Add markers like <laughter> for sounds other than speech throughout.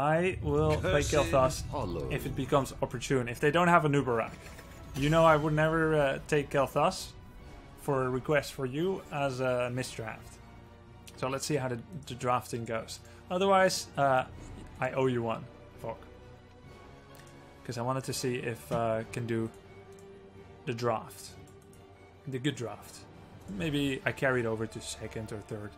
I will play Kael'thas if it becomes opportune. If they don't have Anub'arak. You know I would never uh, take Kael'thas for a request for you as a misdraft. So let's see how the, the drafting goes. Otherwise, uh, I owe you one, Fog. Because I wanted to see if uh, can do the draft. The good draft. Maybe I carry it over to second or third.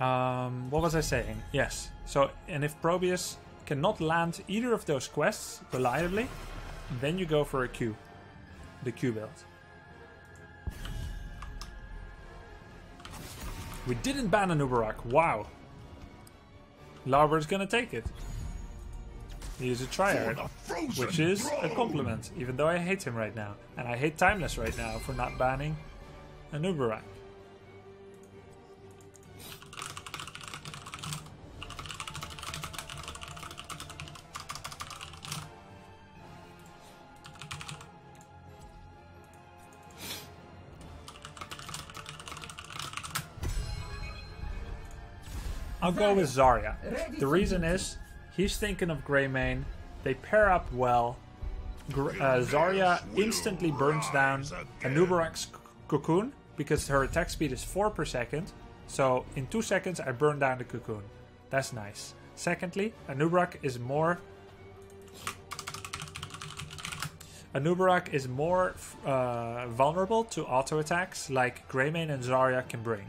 Um, what was I saying? Yes. So, and if Probius cannot land either of those quests reliably, then you go for a Q. The Q build. We didn't ban Anub'arak. Wow. Larber's gonna take it. He is a triad, which is a compliment, even though I hate him right now. And I hate Timeless right now for not banning Anub'arak. I'll go with Zarya. The reason is he's thinking of Greymane. They pair up well. Gr- uh, Zarya instantly burns down Anub'arak's cocoon because her attack speed is 4 per second. So in 2 seconds I burn down the cocoon. That's nice. Secondly, Anub'arak is more Anub'arak is more uh, vulnerable to auto attacks like Greymane and Zarya can bring.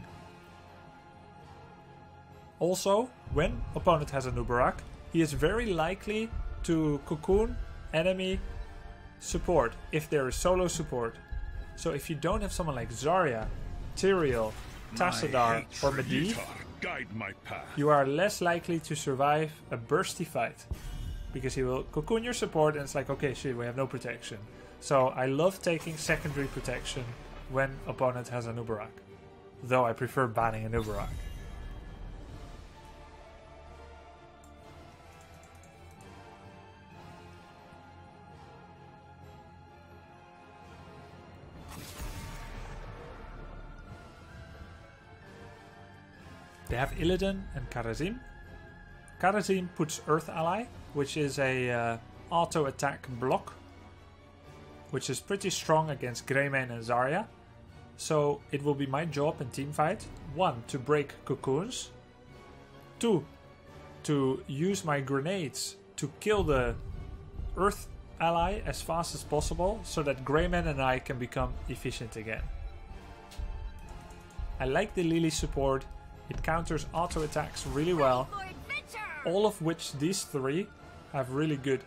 Also, when opponent has Anub'arak, he is very likely to cocoon enemy support if there is solo support. So if you don't have someone like Zarya, Tyrael, Tassadar, or Medivh, you are less likely to survive a bursty fight. Because he will cocoon your support and it's like, okay, shit, we have no protection. So I love taking secondary protection when opponent has Anub'arak. Though I prefer banning Anub'arak. Have Illidan and Kharazim. Kharazim puts Earth Ally, which is a uh, auto attack block, which is pretty strong against Greymane and Zarya. So it will be my job in team fight one to break cocoons, two to use my grenades to kill the Earth ally as fast as possible so that Greymane and I can become efficient again. I like the Li Li support it counters auto attacks really well. All of which these three have really good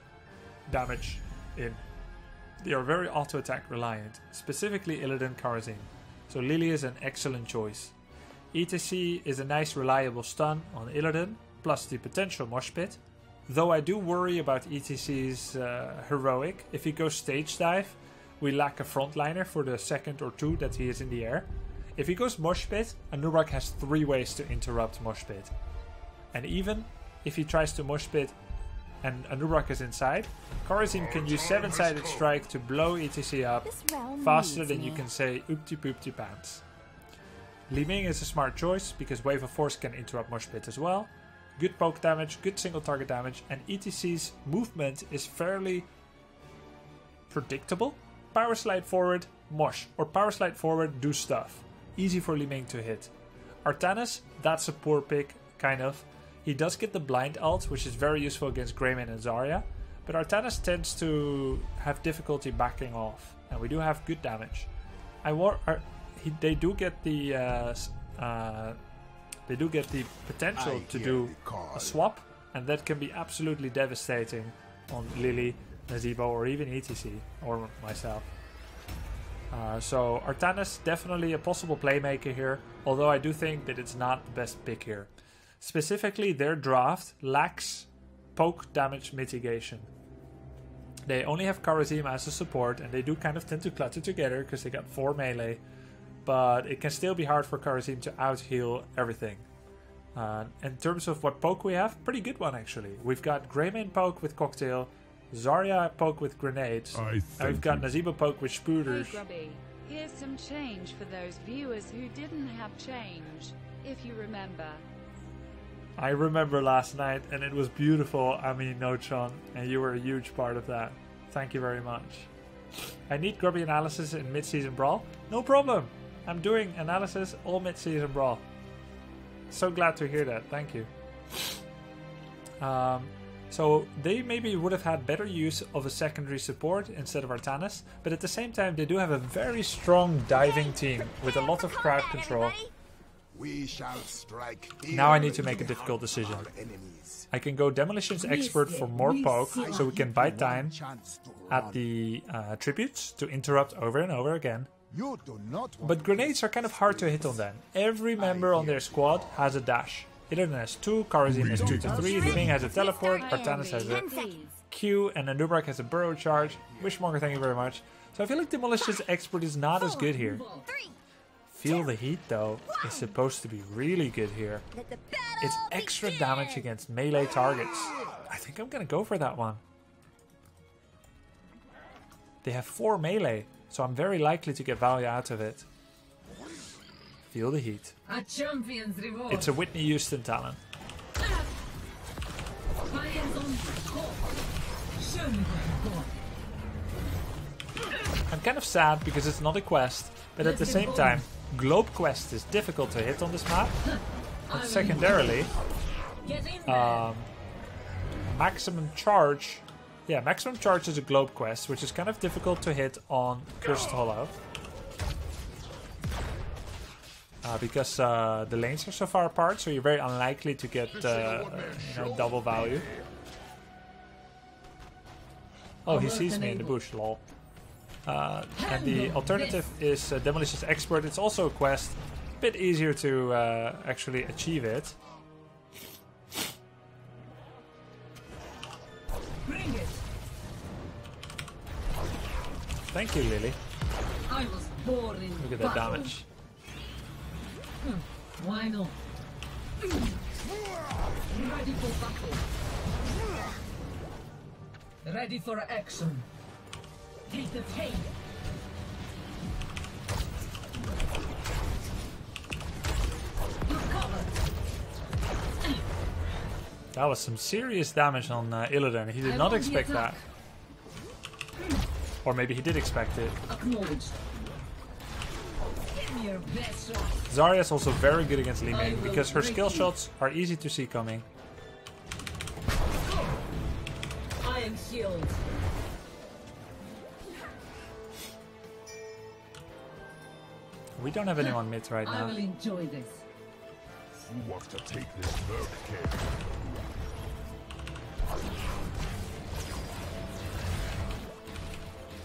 damage in. They are very auto attack reliant, specifically Illidan Kharazim. So Li Li is an excellent choice. ETC is a nice reliable stun on Illidan, plus the potential mosh pit. Though I do worry about ETC's uh, heroic. If he goes stage dive, we lack a frontliner for the second or two that he is in the air. If he goes Mosh Pit, Anub'arak has three ways to interrupt Mosh Pit. And even if he tries to Mosh Pit and Anub'arak is inside, Kharazim can use 7-sided strike to blow ETC up faster than you can say oopty poopty pants. Li Ming is a smart choice because Wave of Force can interrupt Mosh Pit as well. Good poke damage, good single target damage, and ETC's movement is fairly predictable. Power slide forward, mosh, or power slide forward, do stuff easy for Li Ming to hit. Artanis, that's a poor pick, kind of. He does get the blind ult, which is very useful against Greymane and Zarya, but Artanis tends to have difficulty backing off, and we do have good damage. I war, Ar- he, they do get the uh, uh, they do get the potential I to do a swap, and that can be absolutely devastating on Li Li, Nazeebo, or even ETC or myself. Uh, so Artanis definitely a possible playmaker here, although I do think that it's not the best pick here. Specifically, their draft lacks poke damage mitigation. They only have Kharazim as a support, and they do kind of tend to clutter together because they got 4 melee. But it can still be hard for Kharazim to out heal everything. Uh, in terms of what poke we have, pretty good one actually. We've got Greymane poke with Cocktail, Zarya poke with grenades. and we've got Nazeebo poke with spooters. Hey Grubby, here's some change for those viewers who didn't have change, if you remember. I remember last night and it was beautiful. I mean, Nochon, and you were a huge part of that. Thank you very much. I need grubby analysis in mid-season brawl. No problem. I'm doing analysis all mid-season brawl. So glad to hear that. Thank you. Um, so they maybe would have had better use of a secondary support instead of Artanis, but at the same time they do have a very strong diving team with a lot of crowd control. We shall strike Now I need to make a difficult decision. I can go Demolitions Expert for more poke, so we can buy time at the uh, tributes to interrupt over and over again. You do not But grenades are kind of hard to hit on them. Every member on their squad has a dash. Illidan has 2, Kharazim has 2 to 3, Ling has a teleport, Artanis has a Q, and Anub'arak has a burrow charge. Wishmonger, thank you very much. So I feel like Demolitions Expert is not as good here. Feel the Heat, though, is supposed to be really good here. It's extra damage against melee targets. I think I'm gonna go for that one. They have 4 melee, so I'm very likely to get value out of it. Feel the heat. A champion's reward. It's a Whitney Houston talent. Lions on top. Show me what you got. I'm kind of sad because it's not a quest, but at the same time, Globe Quest is difficult to hit on this map. And secondarily, Get in there. um, Maximum Charge. Yeah, Maximum Charge is a Globe Quest, which is kind of difficult to hit on Cursed Hollow. Uh, because uh, the lanes are so far apart, so you're very unlikely to get uh, you know, double value. Oh, he sees me in the bush, lol. Uh, and the alternative is uh, Demolition's Expert. It's also a quest. A bit easier to uh, actually achieve it. Bring it. Thank you, Li Li. I was born in Look at that damage. Why not? Ready for battle. Ready for action. Take the pain. You're covered. That was some serious damage on uh, Illidan. He did I not expect that. Or maybe he did expect it. Acknowledged. Zarya is also very good against Li Ming because her skill shots are easy to see coming. I am healed. We don't have anyone mid right now. I will enjoy this. Who wants to take this Merc cave?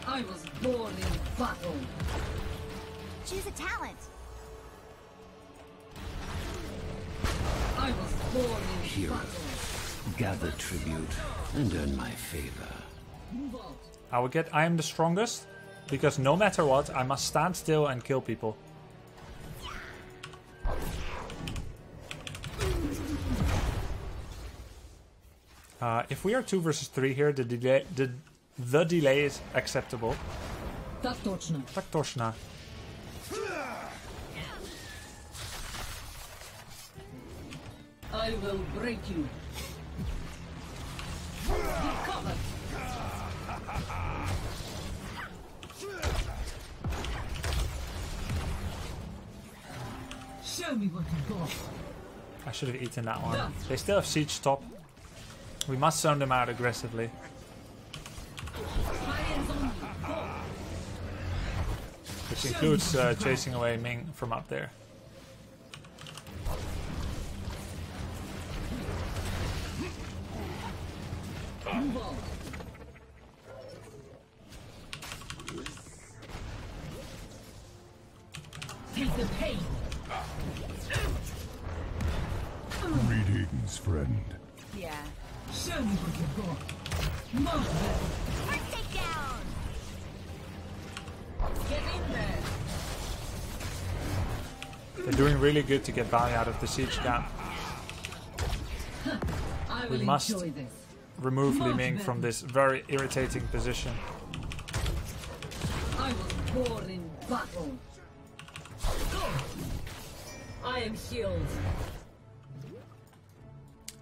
I was born in battle. Choose a talent. I was born in gather tribute and earn my favor. I will get I am the strongest because no matter what, I must stand still and kill people. Uh, if we are 2 versus 3 here, the delay, the, the delay is acceptable. Tak toczna. Tak. I will break you. Covered. Show me what you got. I should have eaten that one. They still have siege top. We must zone them out aggressively. Which includes uh, chasing away Ming from up there. Good to get value out of the siege camp. We must- Remove Li Ming from this very irritating position. I was born in battle. I am healed.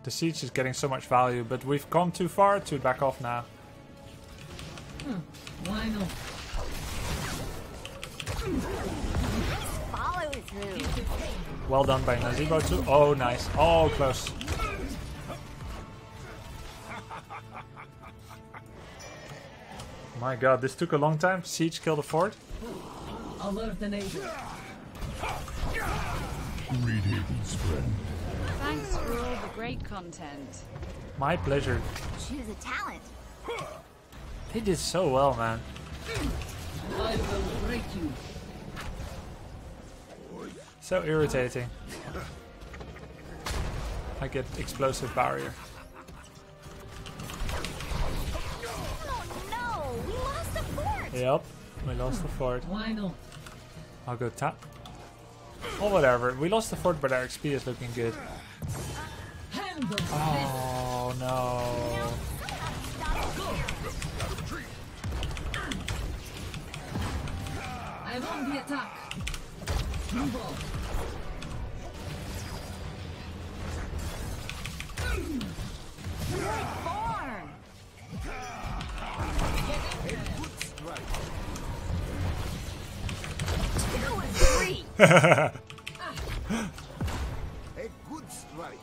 The siege is getting so much value, but we've gone too far to back off now. Why not? Follow through. Well done by Nazeebo too. Oh, nice. Oh, close. My god, this took a long time. Siege killed a fort. Alert the nation. Greetings, friend. Thanks for all the great content. My pleasure. Choose a talent. They did so well, man. I will break you. So irritating. I get explosive barrier. Oh no! We lost the fort! Yep, we lost the fort. Why not? I'll go tap. Or whatever. We lost the fort, but our XP is looking good. Oh no. Attack. Move on. Born! Two and three! A good strike.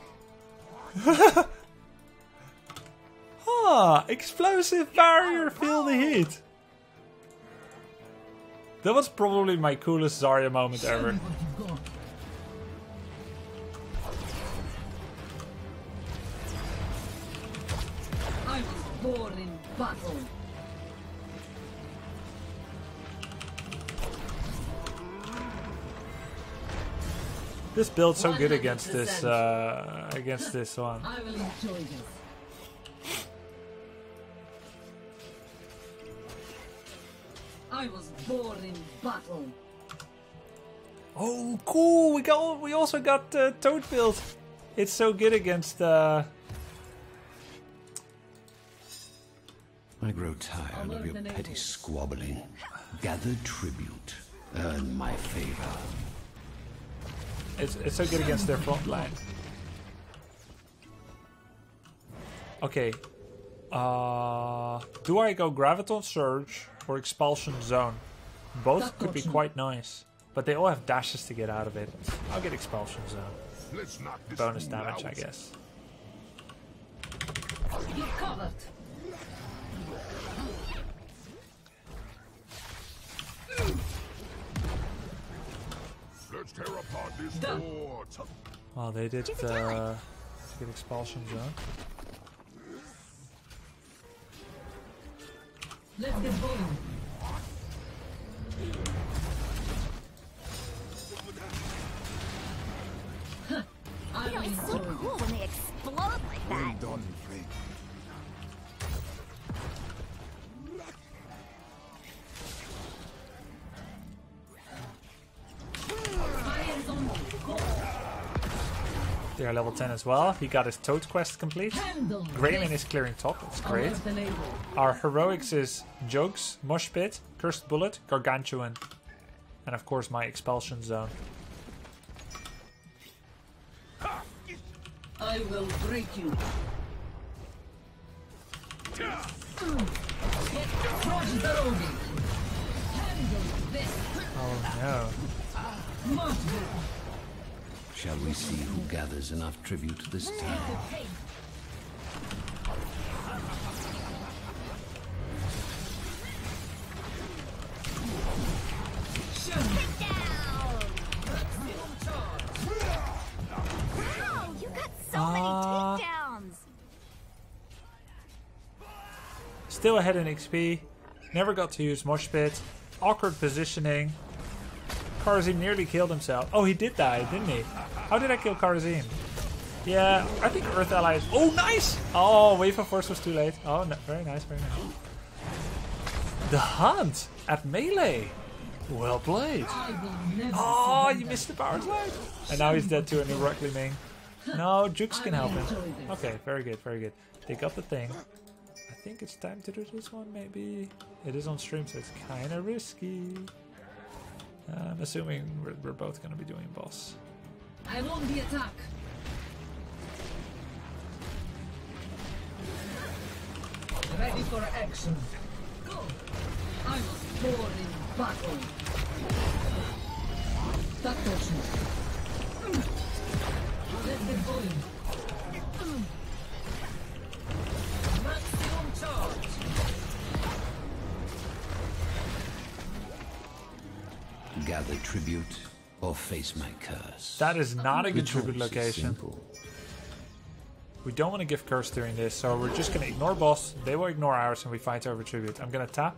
Ah, explosive barrier, feel the heat. That was probably my coolest Zarya moment ever. me what you've got. I was born in battle. This build's so good against this uh, against this one. I in battle. Oh, cool! We got we also got uh, Toad build. It's so good against. Uh, I grow tired of your petty squabbling. Gather tribute. Earn my favor. it's it's so good against their front line. Okay. Uh, do I go Graviton Surge or Expulsion Zone? Both That could be option. quite nice, but they all have dashes to get out of it. I'll get Expulsion Zone. Let's knock this Bonus fool damage, I out. guess. Be covered. Let's tear apart this Done. fort. Oh, they did uh, get Expulsion Zone. Let's get going. Level 10 as well. He got his Toad quest complete. Greymane is clearing top. It's great. Alert the neighbor. Our heroics is Jokes, Mosh Pit, Cursed Bullet, Gargantuan, and of course my Expulsion Zone. I will break you. Prodigy. Handle this. Oh no. Martyr. Shall we see who gathers enough tribute this time? Show me. Down! Wow, you got so Ah. many takedowns! Still ahead in XP. Never got to use Mosh Pit. Awkward positioning. Kharazim nearly killed himself. Oh, he did die, didn't he? How did I kill Kharazim? Yeah, I think Earth Allies. Oh, nice! Oh, Wave of Force was too late. Oh, no, very nice, very nice. The Hunt at melee. Well played. Oh, you missed the power slide. And now he's dead to a new Rock Lee Ming. No, Jukes can help him. Okay, very good, very good. They got the thing. I think it's time to do this one, maybe. It is on stream, so it's kind of risky. Uh, I'm assuming we're, we're both going to be doing boss. I'm on the attack. Ready for action. Go. I was born in battle. That touches. Hmm. Let the go. Gather tribute or face my curse. That is not a good tribute location. We don't want to give curse during this, so we're just gonna ignore boss. They will ignore ours, and we fight over tribute. I'm gonna tap.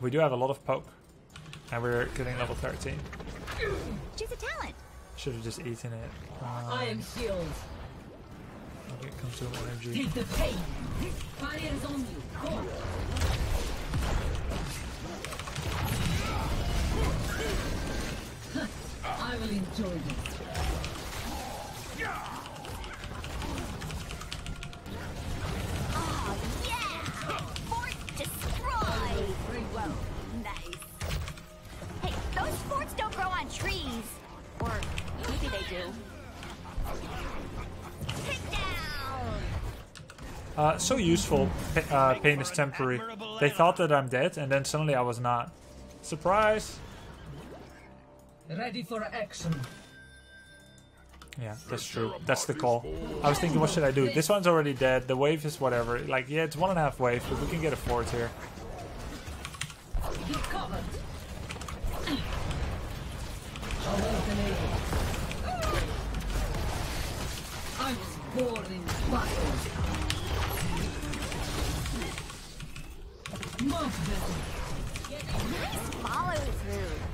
We do have a lot of poke, and we're getting level 13. Choose a talent. Should have just eaten it. I Um, am healed. Okay, consume energy. Take the pain. Fire is on you. Go. I will enjoy this. Oh, yeah! Fort destroyed! Whoa, nice. Hey, those forts don't grow on trees. Or maybe they do. Uh, so useful. Pa- uh, pain is temporary. They thought that I'm dead, and then suddenly I was not. Surprise! Ready for action. Yeah, that's true. That's the call. I was thinking, what should I do? This one's already dead. The wave is whatever. Like, yeah, it's one and a half wave, but we can get a fourth here. Much better. Nice follow through.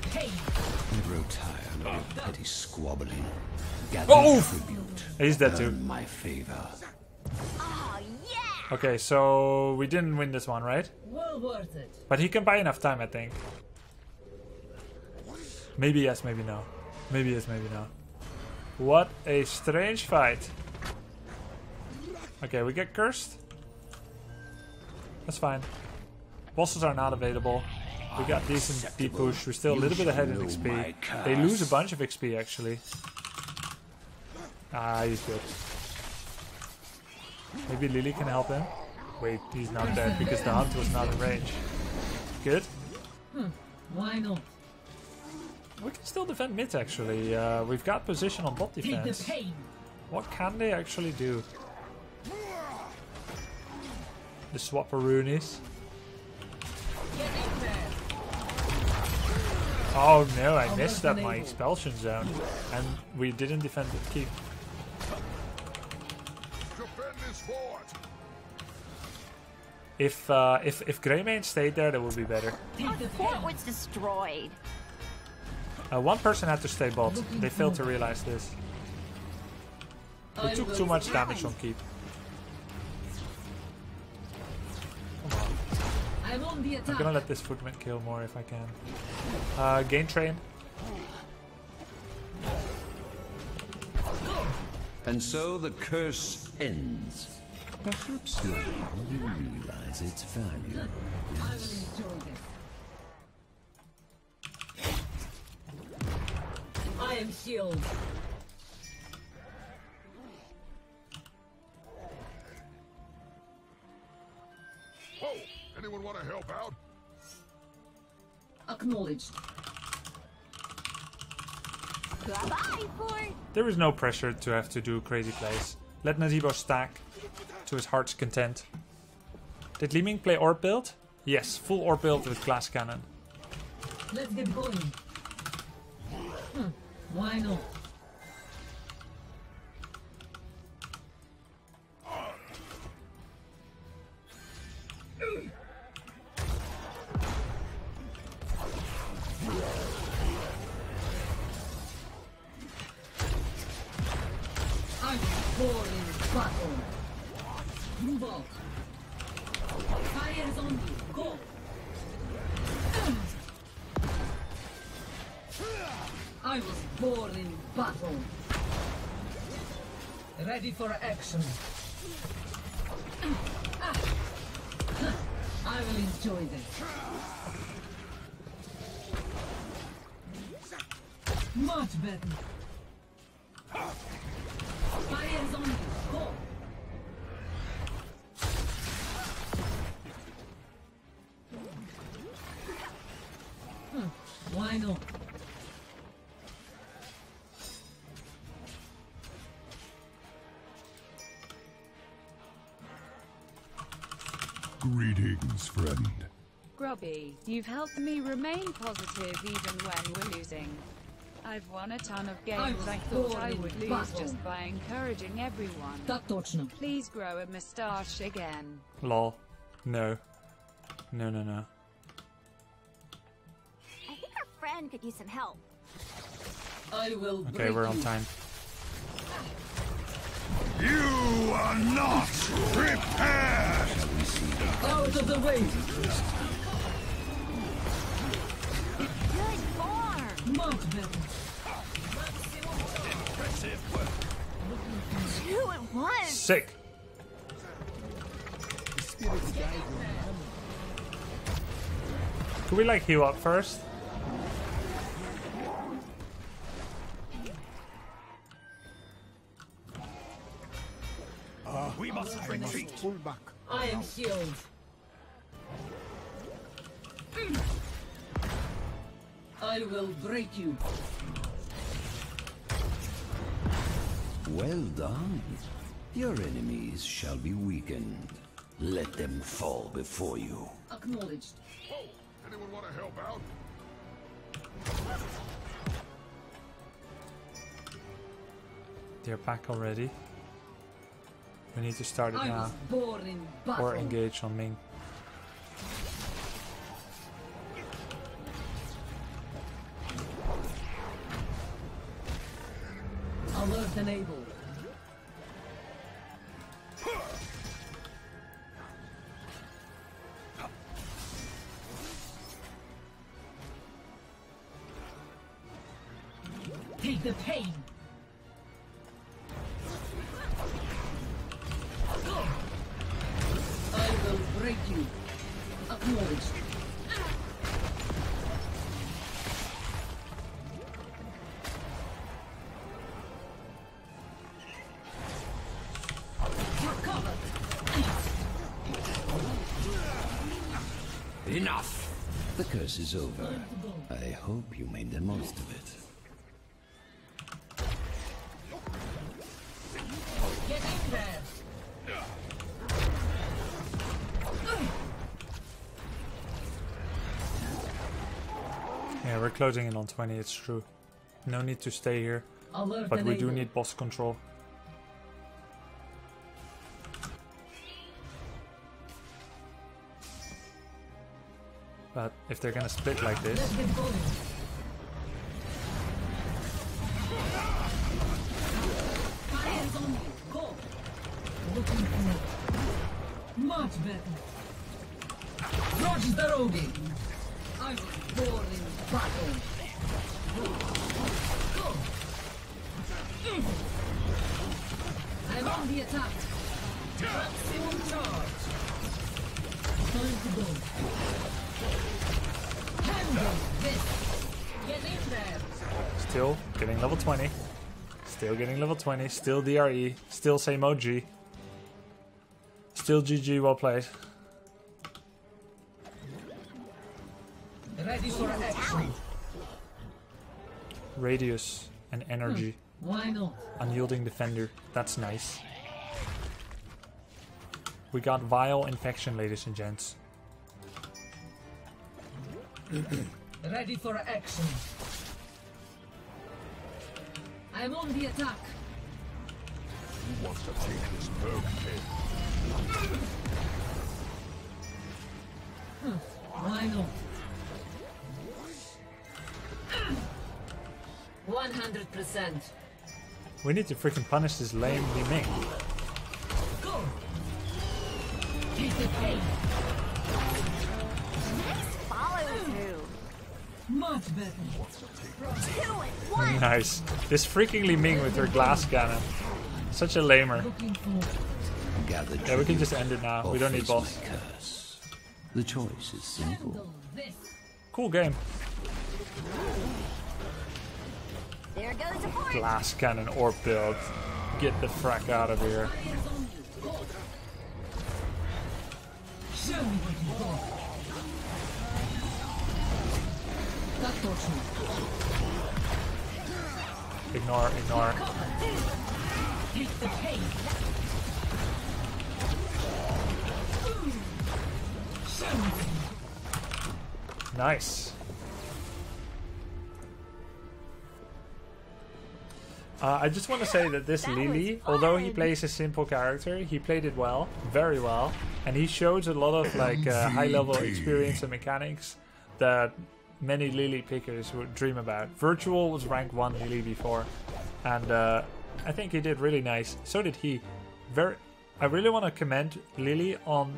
The pain. I grow tired of your petty squabbling. Gather Oh! tribute. He's dead too. My favor. Oh, yeah! Okay, so we didn't win this one, right? Well worth it. But he can buy enough time, I think. Maybe yes, maybe no. Maybe yes, maybe no. What a strange fight. Okay, we get cursed. That's fine. Bosses are not available. We got decent D push. We're still a little bit ahead in XP. They lose a bunch of XP actually. Ah, he's good. Maybe Li Li can help him. Wait, he's not dead because the hunt was not in range. Good. Why not? We can still defend mid actually. Uh, we've got position on bot Take the defense. pain. What can they actually do? The swapperoonies. Oh no, I missed Almost that my expulsion zone. And we didn't defend the keep. Defend this fort! If uh, if if Greymane stayed there, that would be better. The Fort was destroyed. Uh, one person had to stay bot. They failed to realize this. They I took too much damage on keep. I'm on the attack. I'm gonna let this footman kill more if I can. Uh, gain train. And so the curse ends. Perhaps now you realize its value. I will enjoy this. I am healed. Anyone want to help out? Acknowledged. Bye-bye, Fort! There is no pressure to have to do crazy plays. Let Nazeebo stack to his heart's content. Did Li Ming play orb build? Yes, full orb build with glass cannon. Let's get going. Hmm. Why not? Fire. Go. I was born in battle. Ready for action. I will enjoy this. Much better. Fire is on you. Go. Grubby, you've helped me remain positive even when we're losing. I've won a ton of games was I thought born I in would lose battle. just by encouraging everyone. Так точно. Please grow a moustache again. Lol. No. No, no, no. I think our friend could use some help. I will Okay, break we're on you. time. You are not prepared! Out of the way. Two at once. Sick. Could we like heal up first? We must retreat. Pull back. I am healed. Mm. I will break you. Well done. Your enemies shall be weakened. Let them fall before you. Acknowledged. Oh, Anyone want to help out? They're back already. We need to start it I now. was born in. Or engage on Ming. The curse is over. I hope you made the most of it. Get in there. Yeah, we're closing in on 20, it's true. No need to stay here, Alert but we do need boss control. But if they're gonna split like this. Much better. Dodge the rogue. I was born in battle. Go. I'm on the attack. Maximum charge. Time to go. Still getting level 20. Still getting level 20. Still DRE. Still same OG. Still GG, well played. Ready for action. Radius and energy. Hmm, why not? Unyielding defender. That's nice. We got vile infection, ladies and gents. <coughs> Ready for action. I'm on the attack. Who wants to take this bird cage? Why not? One hundred percent. We need to freaking punish this lame Li Ming. Go. Take the pain. Nice. This freaking Li Ming with her glass cannon. Such a lamer. Looking for Gather Yeah, we can just end it now. We don't need boss. my curse. The choice is simple. Cool game. There goes the point. Glass cannon or build. Get the frack out of here. Torch me. Ignore, ignore. Take the pain. Show me. Nice. Uh, I just want to say that this That Li Li, although he plays a simple character, he played it well, very well, and he shows a lot of like uh, high-level experience and mechanics that many Li Li pickers would dream about. Virtual was rank one Li Li before, and uh, I think he did really nice. So did he. Very. I really want to commend Li Li on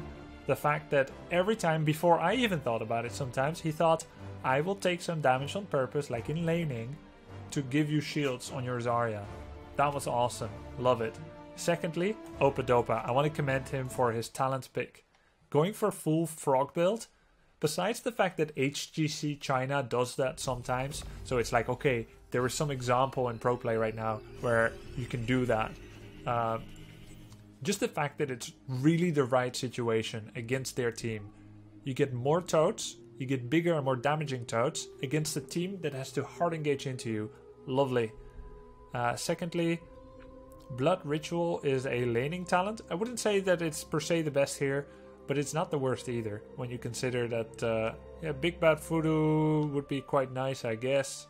the fact that every time before I even thought about it, sometimes he thought, "I will take some damage on purpose, like in laning." to give you shields on your Zarya. That was awesome. Love it. Secondly, Opadopa. I want to commend him for his talent pick. Going for full frog build, besides the fact that HGC China does that sometimes, so it's like, okay, there is some example in pro play right now where you can do that. Um, just the fact that it's really the right situation against their team. You get more toads, you get bigger and more damaging toads against a team that has to hard engage into you. Lovely. Uh, secondly, Blood Ritual is a laning talent. I wouldn't say that it's per se the best here, but it's not the worst either when you consider that uh, yeah, Big Bad Voodoo would be quite nice, I guess.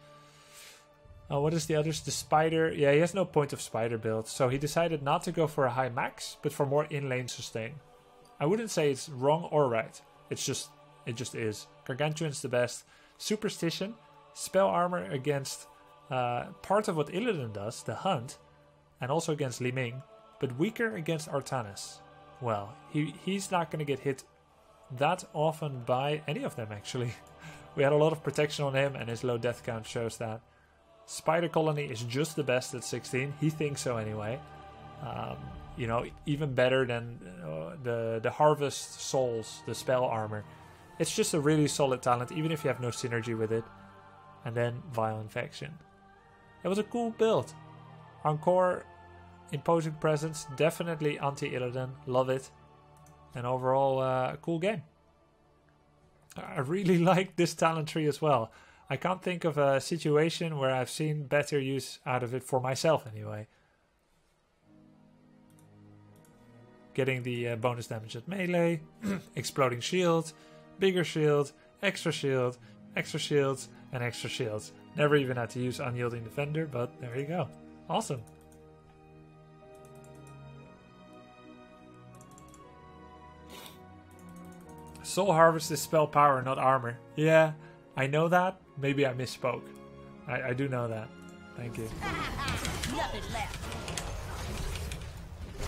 Uh, what is the others? The Spider. Yeah, he has no point of Spider build, so he decided not to go for a high max, but for more in lane sustain. I wouldn't say it's wrong or right. It's just it just is. Gargantuan's the best. Superstition, spell armor against uh, part of what Illidan does, the hunt, and also against Li Ming, but weaker against Artanis. Well, he he's not going to get hit that often by any of them actually. <laughs> We had a lot of protection on him, and his low death count shows that. Spider Colony is just the best at 16. He thinks so anyway. Um, you know, even better than uh, the the Harvest Souls, the spell armor. It's just a really solid talent, even if you have no synergy with it. And then Vile Infection. It was a cool build. Encore, imposing presence, definitely anti Illidan, love it. And overall, uh, a cool game. I really <laughs> like this talent tree as well. I can't think of a situation where I've seen better use out of it for myself, anyway. Getting the uh, bonus damage at melee, <clears throat> exploding shield, bigger shield, extra shield, extra shields, and extra shields. Never even had to use Unyielding Defender, but there you go. Awesome. Soul Harvest is spell power, not armor. Yeah, I know that. Maybe I misspoke. I, I do know that. Thank you. Nothing left.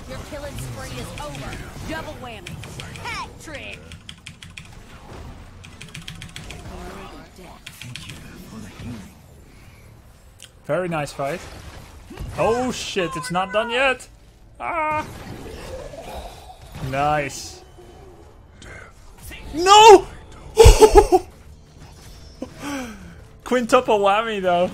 Your killing spree is over. Double whammy. Hat trick. Very nice fight. Oh shit, it's not done yet. Ah. Nice. No! <laughs> Quintuple whammy though.